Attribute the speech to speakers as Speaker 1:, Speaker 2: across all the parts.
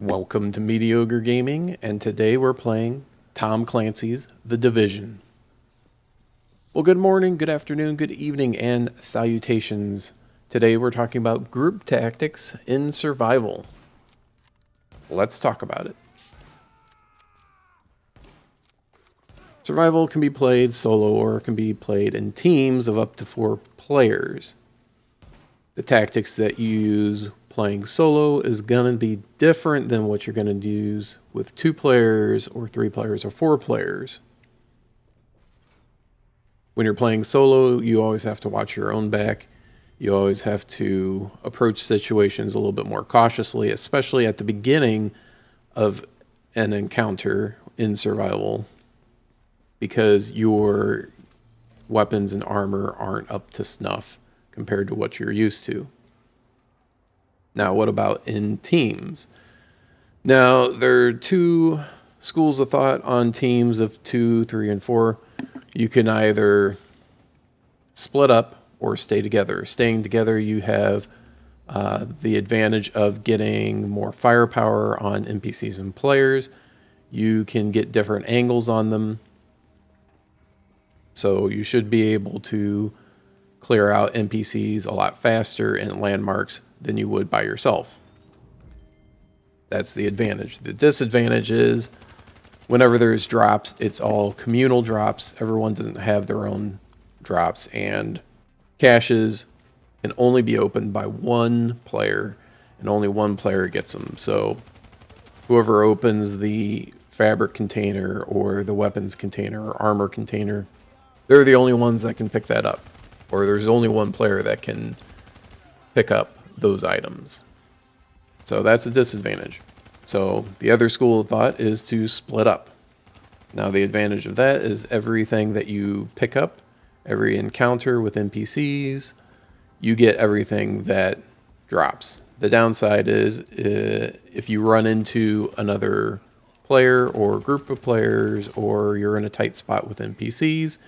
Speaker 1: Welcome to MeatyOgre Gaming, and today we're playing Tom Clancy's The Division. Well, good morning, good afternoon, good evening, and salutations. Today we're talking about group tactics in survival. Let's talk about it. Survival can be played solo or can be played in teams of up to four players. The tactics that you use playing solo is going to be different than what you're going to use with two players or three players or four players. When you're playing solo, you always have to watch your own back. You always have to approach situations a little bit more cautiously, especially at the beginning of an encounter in survival, because your weapons and armor aren't up to snuff compared to what you're used to. Now, what about in teams? Now, there are two schools of thought on teams of two, three, and four. You can either split up or stay together. Staying together, you have uh, the advantage of getting more firepower on NPCs and players. You can get different angles on them. So you should be able to clear out NPCs a lot faster and landmarks than you would by yourself. That's the advantage. The disadvantage is whenever there's drops, it's all communal drops. Everyone doesn't have their own drops, and caches can only be opened by one player, and only one player gets them. So whoever opens the fabric container or the weapons container or armor container, they're the only ones that can pick that up. Or there's only one player that can pick up those items. So that's a disadvantage. So the other school of thought is to split up. Now the advantage of that is everything that you pick up, every encounter with NPCs, you get everything that drops. The downside is uh, if you run into another player or group of players or you're in a tight spot with NPCs,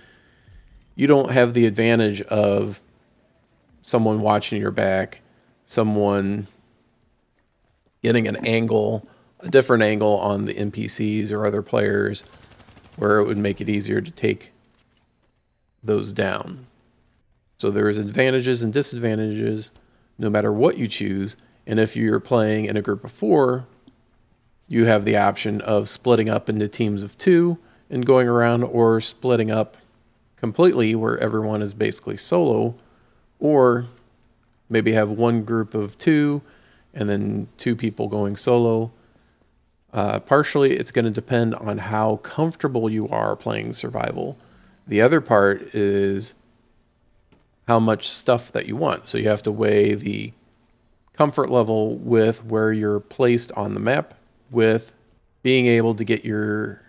Speaker 1: you don't have the advantage of someone watching your back someone getting an angle, a different angle on the NPCs or other players where it would make it easier to take those down. So there's advantages and disadvantages no matter what you choose. And if you're playing in a group of four, you have the option of splitting up into teams of two and going around or splitting up completely where everyone is basically solo or maybe have one group of two and then two people going solo. Uh, partially, it's going to depend on how comfortable you are playing survival. The other part is how much stuff that you want. So you have to weigh the comfort level with where you're placed on the map, with being able to get your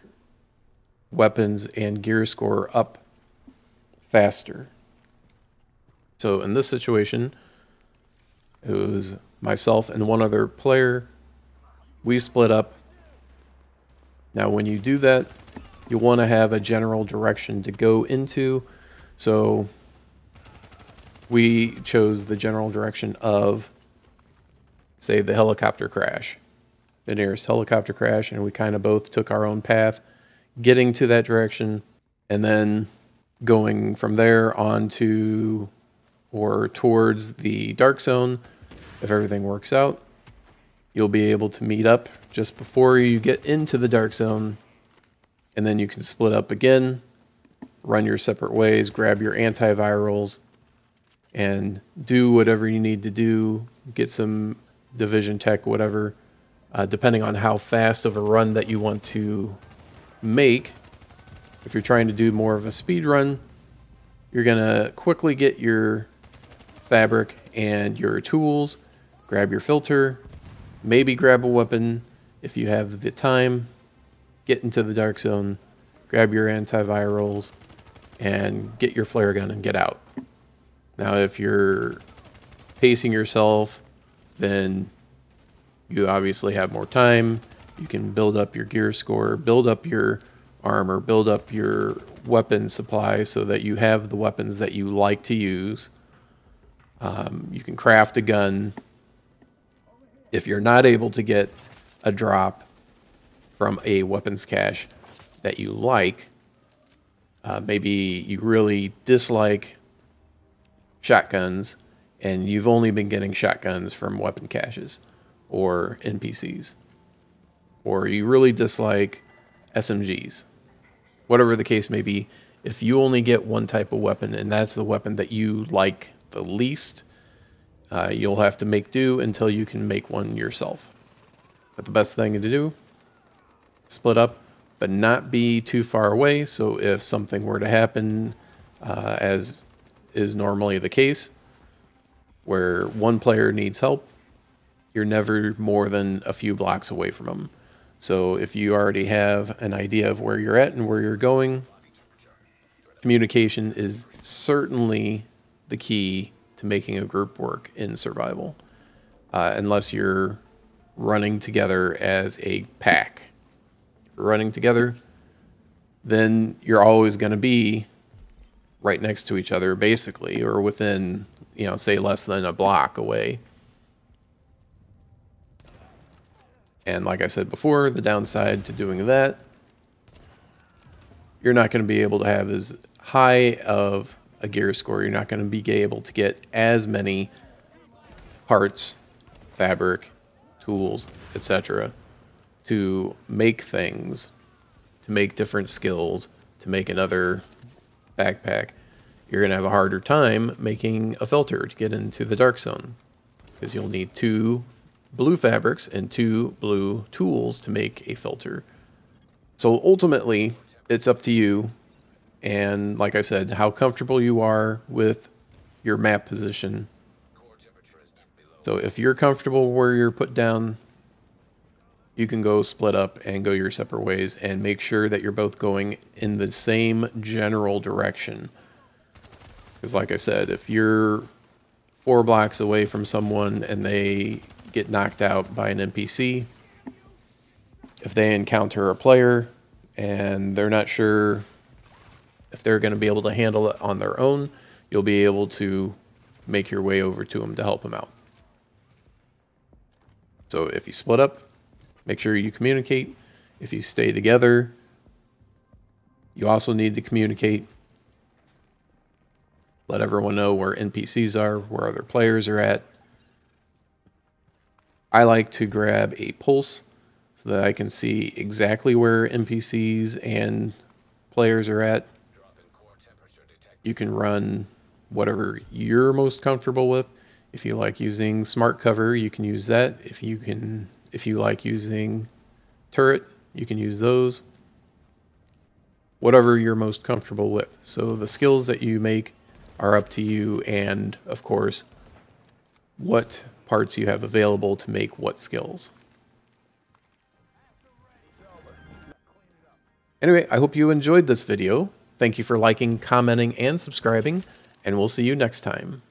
Speaker 1: weapons and gear score up faster. So in this situation, it was myself and one other player. We split up. Now, when you do that, you want to have a general direction to go into. So we chose the general direction of, say, the helicopter crash, the nearest helicopter crash, and we kind of both took our own path, getting to that direction, and then going from there on to or towards the dark zone if everything works out, you'll be able to meet up just before you get into the dark zone, and then you can split up again, run your separate ways, grab your antivirals, and do whatever you need to do, get some division tech, whatever, uh, depending on how fast of a run that you want to make. If you're trying to do more of a speed run, you're going to quickly get your fabric and your tools grab your filter, maybe grab a weapon if you have the time, get into the dark zone, grab your antivirals, and get your flare gun and get out. Now, if you're pacing yourself, then you obviously have more time. You can build up your gear score, build up your armor, build up your weapon supply so that you have the weapons that you like to use. Um, you can craft a gun if you're not able to get a drop from a weapons cache that you like, uh, maybe you really dislike shotguns and you've only been getting shotguns from weapon caches or NPCs, or you really dislike SMGs, whatever the case may be, if you only get one type of weapon and that's the weapon that you like the least, uh, you'll have to make do until you can make one yourself. But the best thing to do, split up, but not be too far away. So if something were to happen, uh, as is normally the case, where one player needs help, you're never more than a few blocks away from them. So if you already have an idea of where you're at and where you're going, communication is certainly the key to making a group work in survival. Uh, unless you're running together as a pack. running together, then you're always going to be right next to each other, basically, or within, you know, say less than a block away. And like I said before, the downside to doing that, you're not going to be able to have as high of a gear score. You're not going to be able to get as many parts, fabric, tools, etc. to make things, to make different skills, to make another backpack. You're going to have a harder time making a filter to get into the dark zone because you'll need two blue fabrics and two blue tools to make a filter. So ultimately, it's up to you and like I said, how comfortable you are with your map position. So if you're comfortable where you're put down, you can go split up and go your separate ways and make sure that you're both going in the same general direction. Because like I said, if you're four blocks away from someone and they get knocked out by an NPC, if they encounter a player and they're not sure if they're going to be able to handle it on their own, you'll be able to make your way over to them to help them out. So if you split up, make sure you communicate. If you stay together, you also need to communicate. Let everyone know where NPCs are, where other players are at. I like to grab a pulse so that I can see exactly where NPCs and players are at you can run whatever you're most comfortable with. If you like using smart cover, you can use that. If you can if you like using turret, you can use those. Whatever you're most comfortable with. So the skills that you make are up to you and of course what parts you have available to make what skills. Anyway, I hope you enjoyed this video. Thank you for liking, commenting, and subscribing, and we'll see you next time.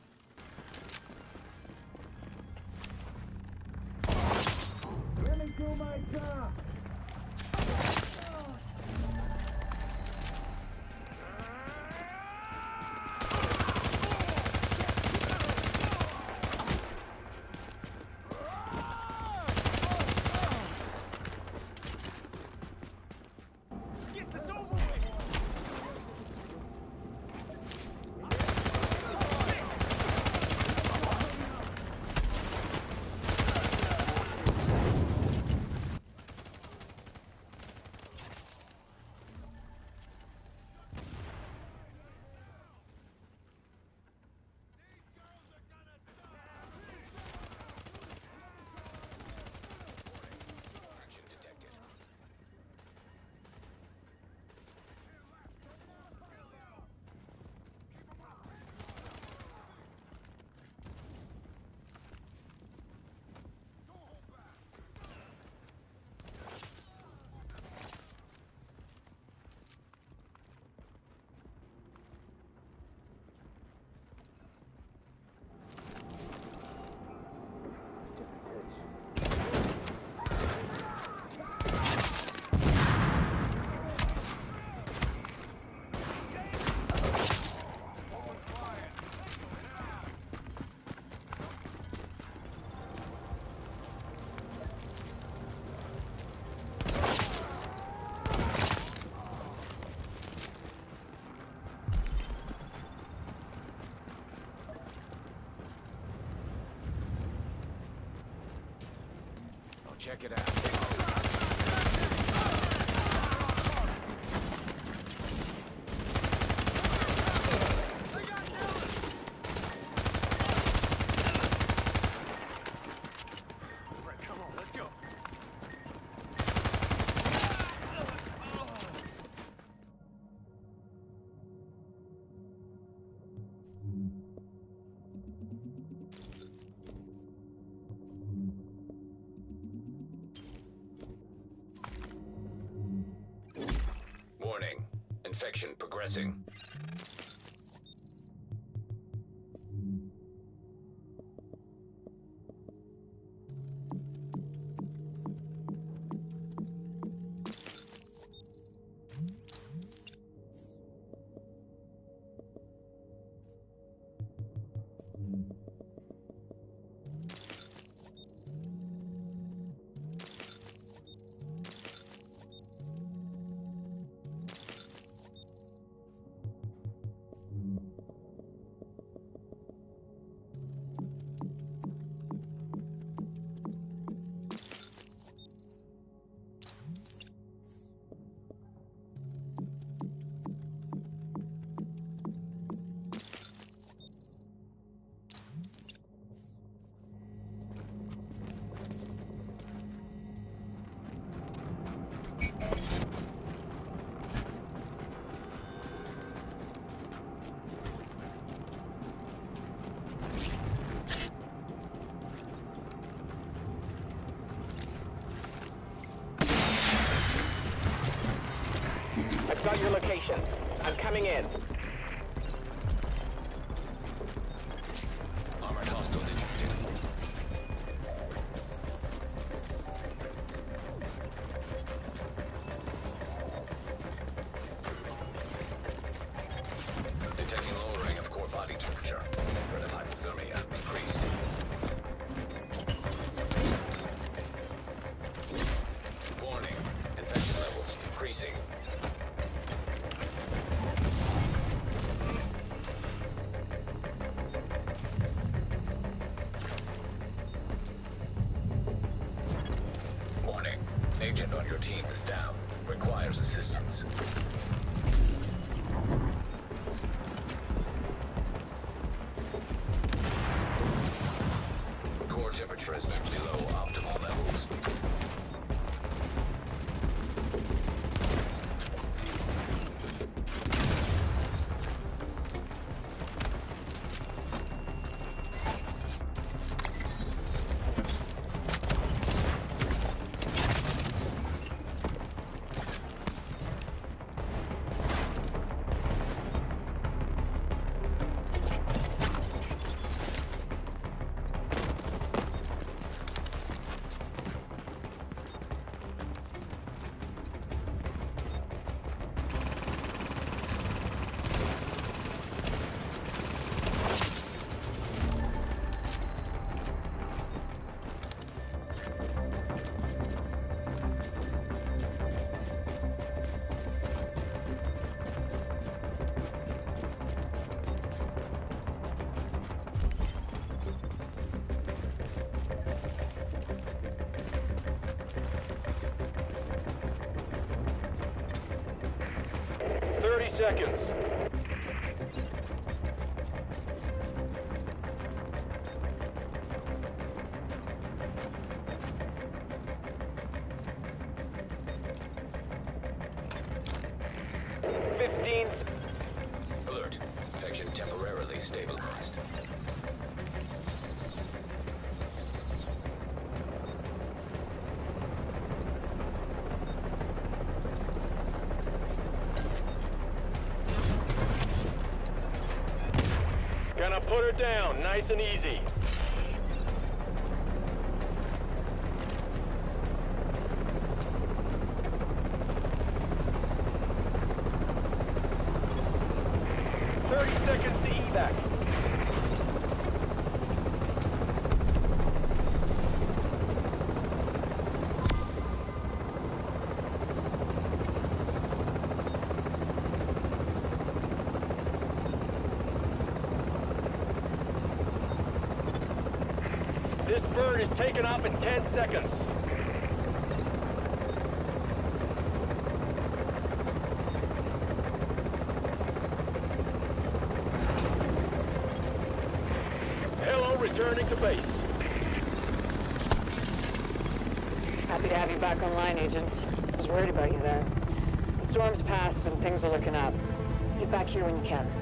Speaker 2: Check it out.
Speaker 3: Infection progressing.
Speaker 4: Got your location. I'm coming in.
Speaker 3: Agent on your team is down. Requires assistance.
Speaker 4: Seconds. Gonna put her down, nice and easy. This bird is taking off in 10 seconds.
Speaker 2: Hello, returning to base.
Speaker 5: Happy to have you back online, Agent. I was worried about you there. The storm's passed and things are looking up. Get back here when you can.